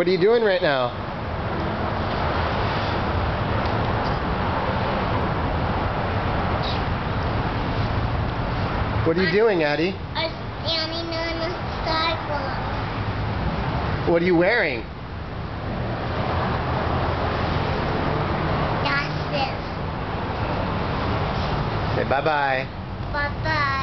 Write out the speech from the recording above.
What are you doing right now? What are you doing, Addie? I'm standing on the sidewalk. What are you wearing? That's this. Say bye-bye. Bye-bye.